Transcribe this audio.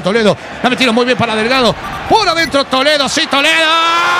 Toledo. La metieron muy bien para Delgado. Por adentro Toledo, sí, Toledo.